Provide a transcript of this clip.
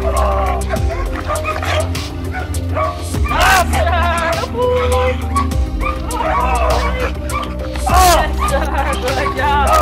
Good job.